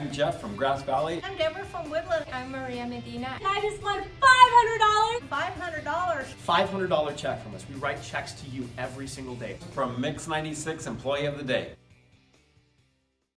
I'm Jeff from Grass Valley. I'm Deborah from Woodland. I'm Maria Medina. And I just won $500. $500. $500 check from us. We write checks to you every single day. From Mix 96 Employee of the Day.